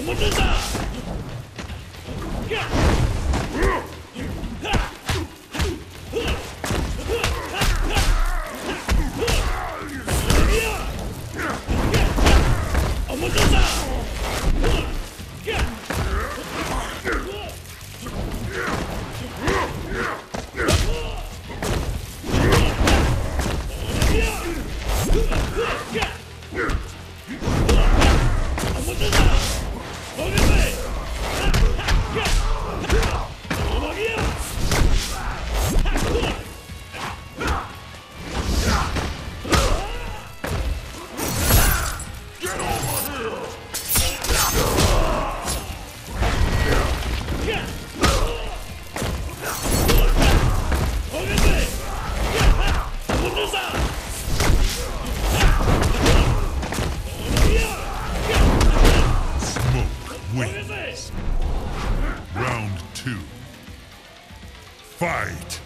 Smoke Fight!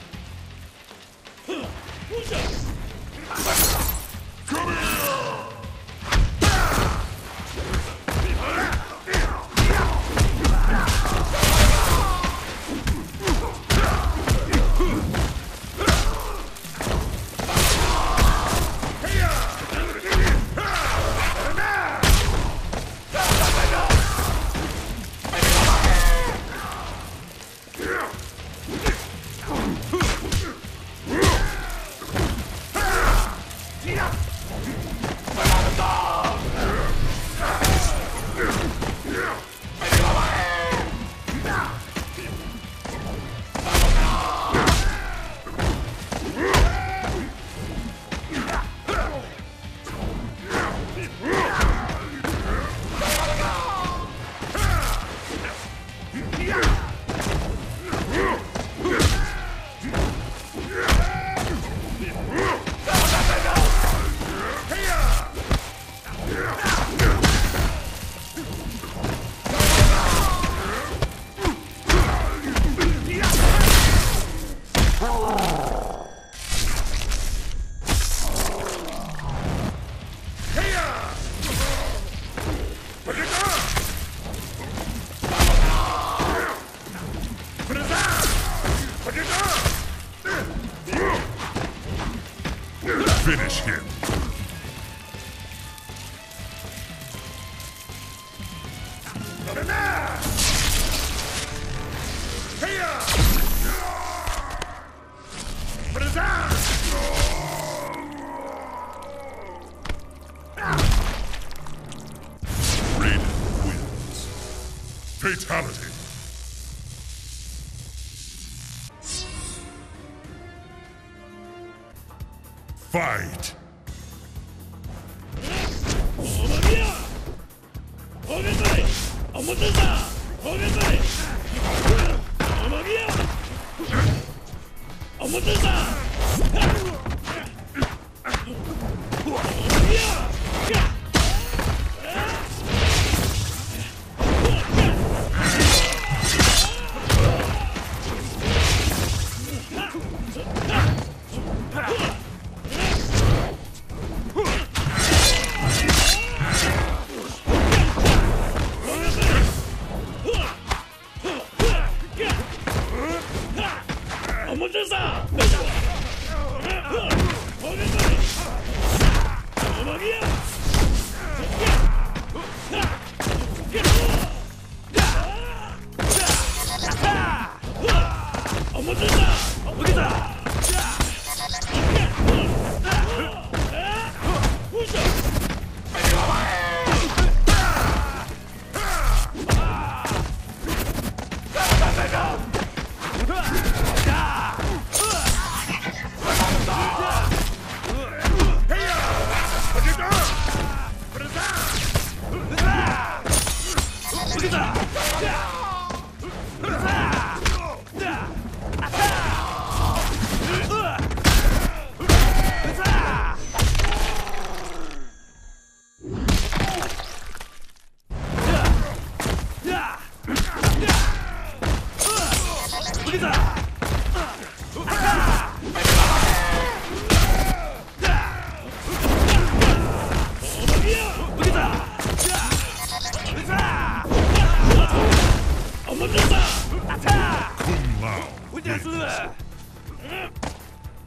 Finish him. Fight! おもてだ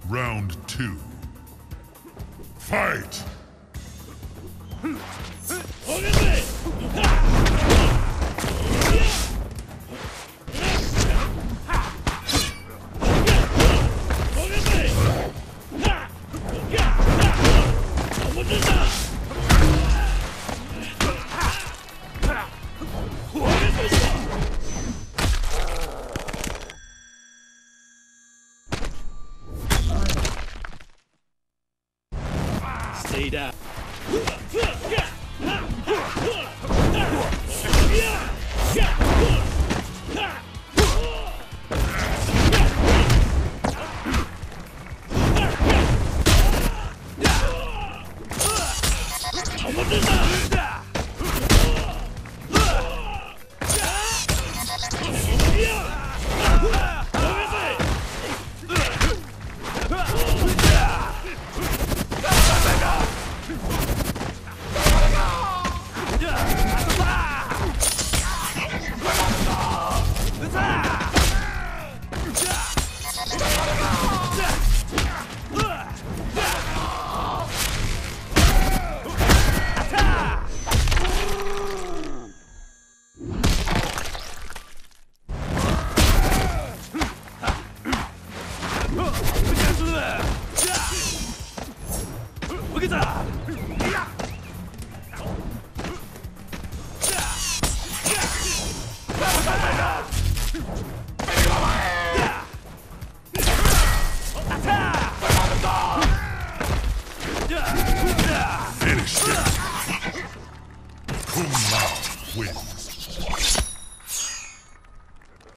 Round two. Fight! Stay down. Finish him. 子。